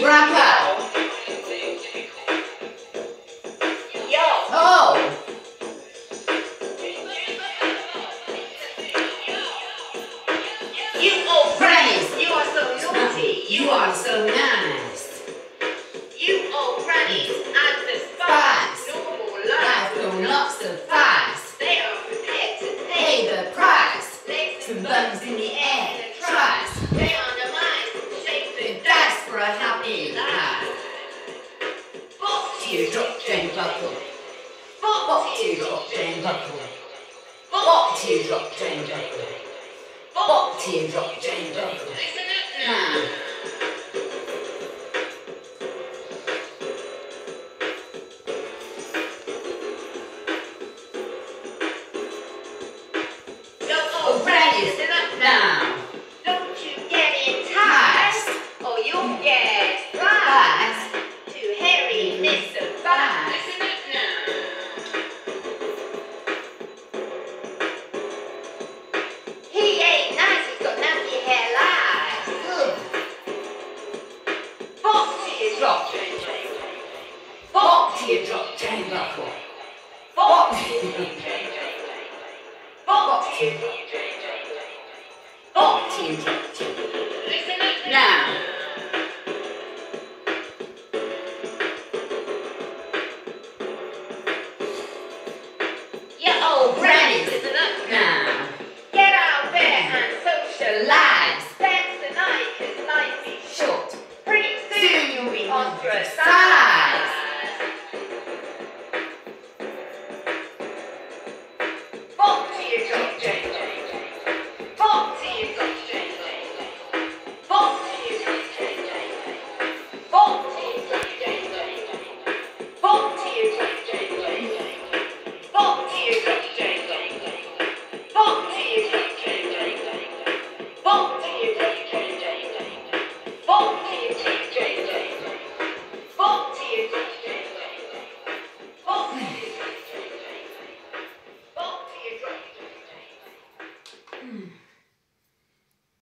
Rapper. Yo. Oh. You old Praise. You are so naughty. You are so nice. You old grannies. And the Spice. spice. Normal Life go not fast. They are prepared to Pay the price. Legs Some and buns in the air. Tries. Box Teardrop, Jane Buckle. Bop, buckle. Bop, teardrop, Jane Buckle. Bop, teardrop, Jane Buckle. Listen up now. Now. Yo, Oh, old grannies. Listen up now. Don't you get enticed, or you'll get Rise. Teardrop, Jane Buckle. Box Bop. Box Bop, teardrop,